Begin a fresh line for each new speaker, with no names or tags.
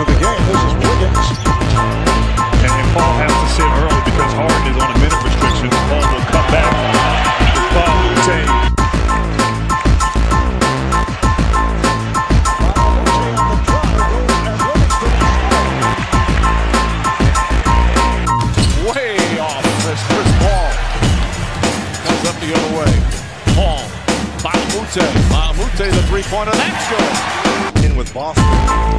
of the game. This is Wiggins.
And, and Paul has to sit early because Harden is on a minute restriction. Paul will come back with Mbah a Moute.
Way off this Chris Paul. Comes up the other way. Paul. Mbah a Moute. Malamute, the three-pointer. That's good.
in with Boston